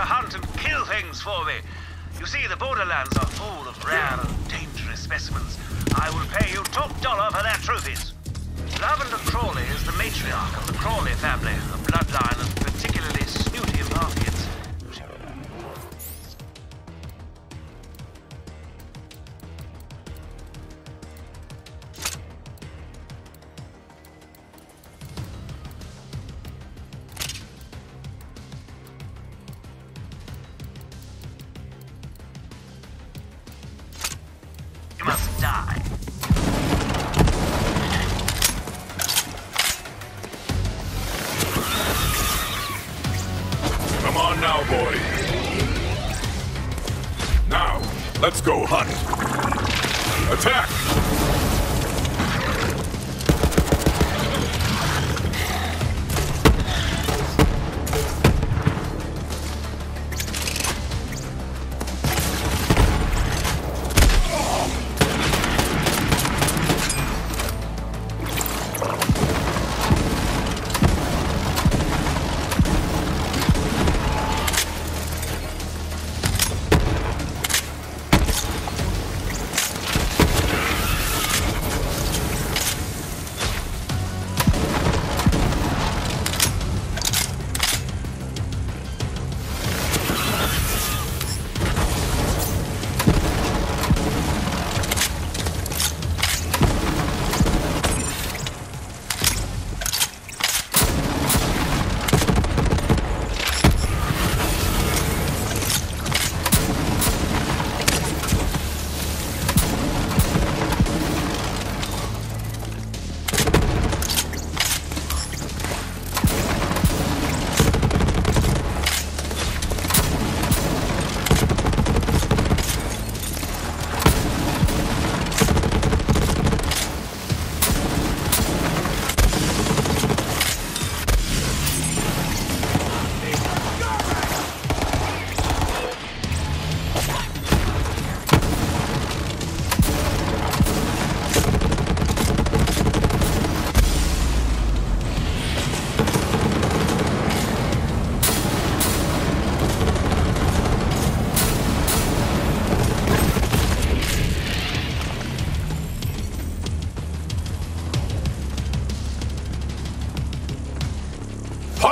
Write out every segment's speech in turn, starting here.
to hunt and kill things for me. You see, the borderlands are full of rare and dangerous specimens. I will pay you top dollar for their trophies. Lavender Crawley is the matriarch of the Crawley family, a bloodline of particularly snooty. You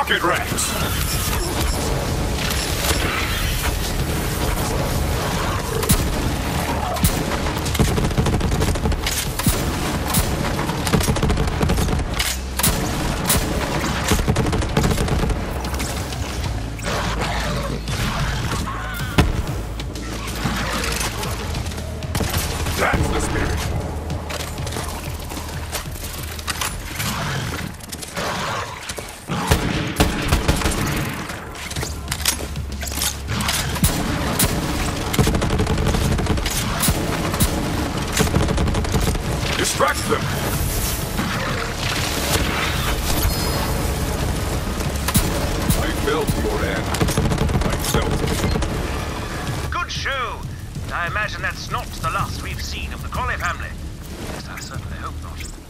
Pocket ranks! I felt it. Good show. I imagine that's not the last we've seen of the Crawley family. Yes, I certainly hope not.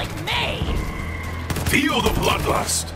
Like me! Feel the bloodlust!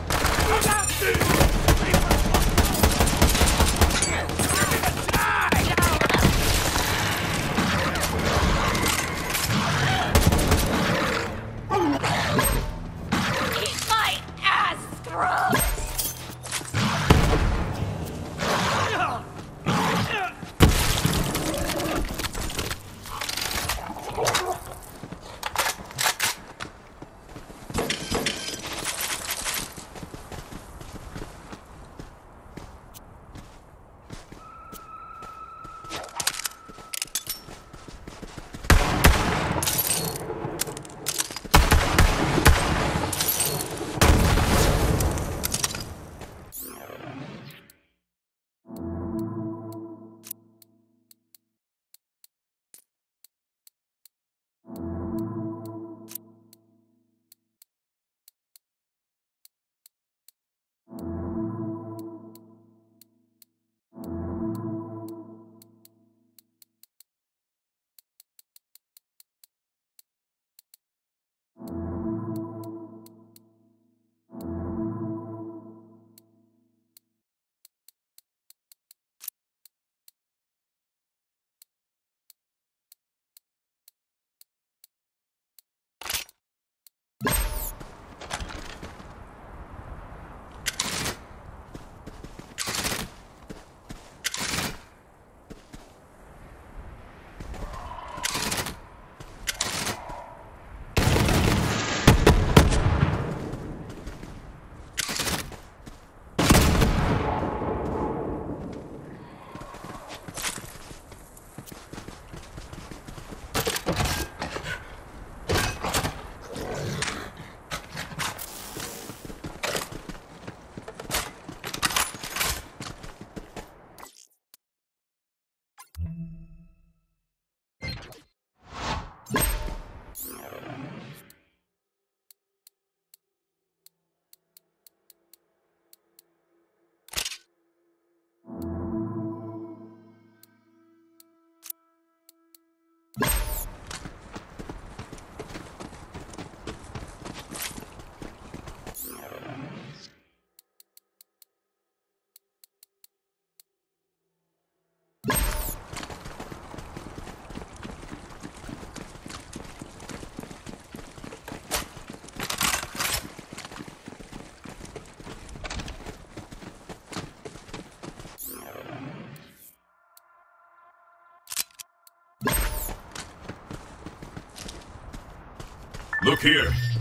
Here.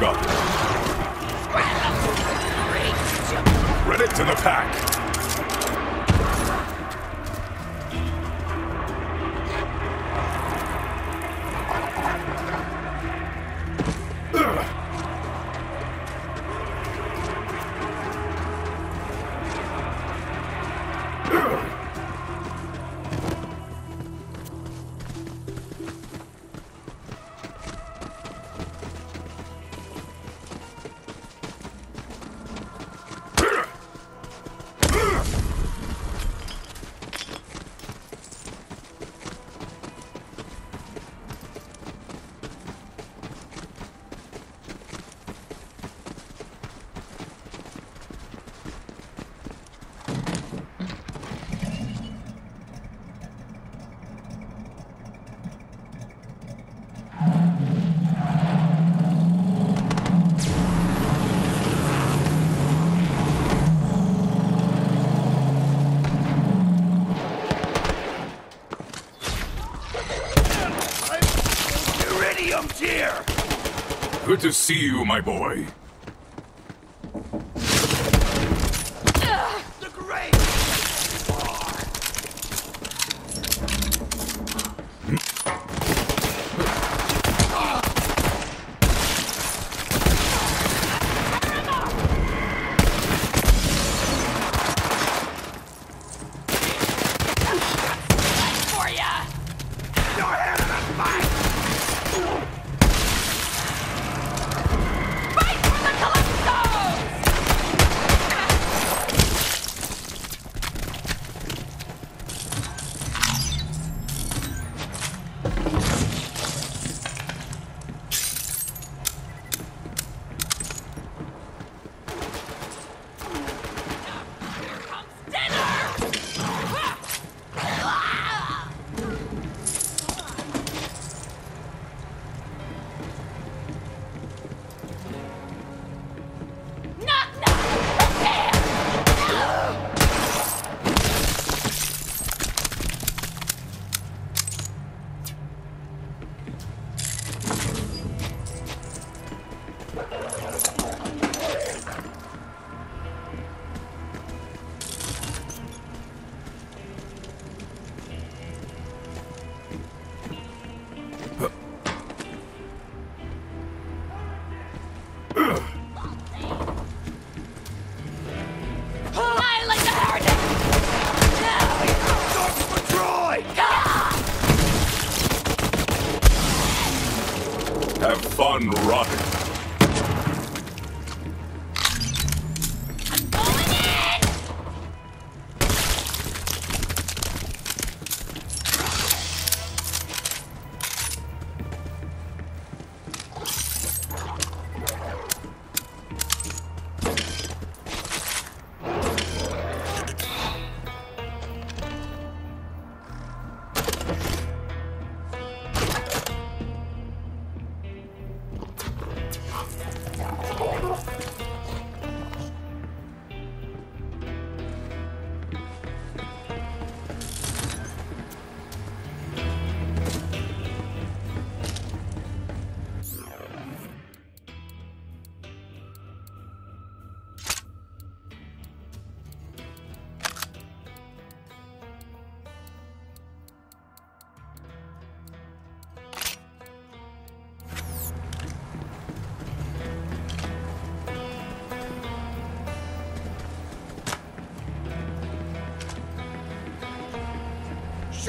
Go. Reddit to the pack. to see you, my boy.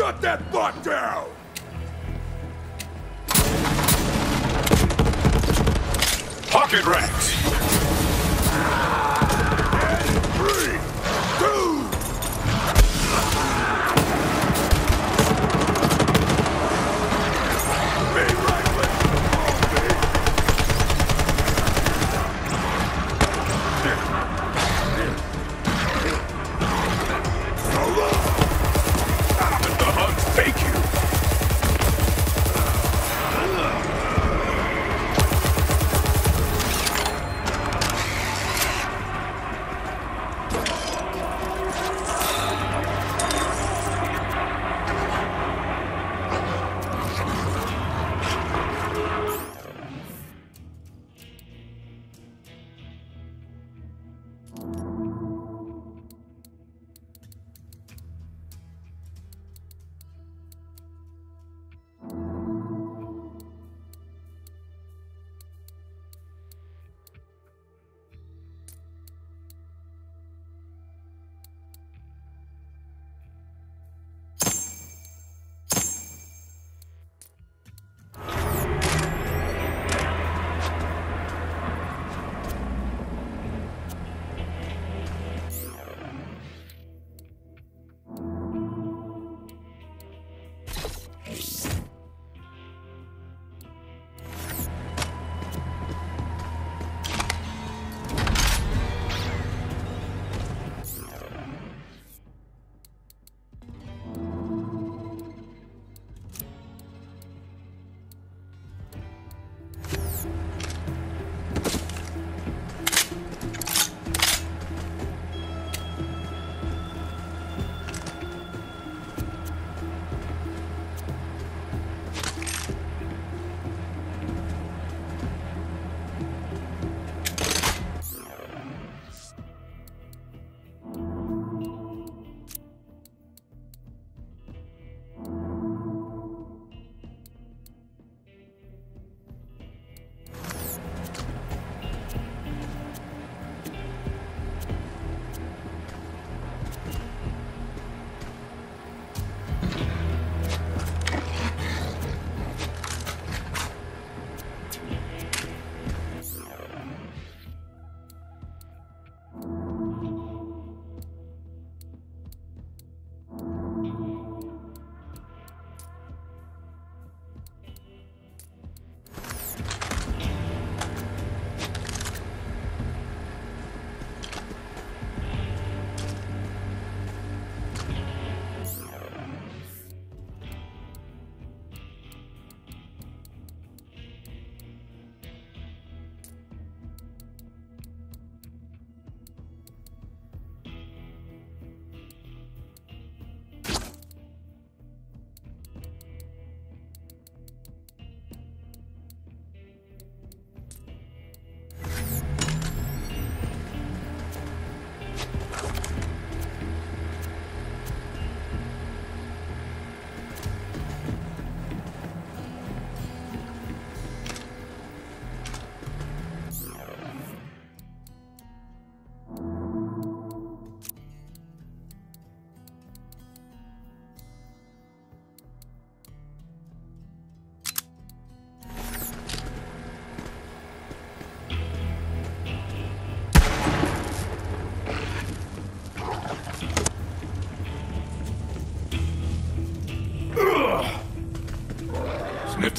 Shut that thought down! Pocket rats.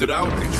Sniffed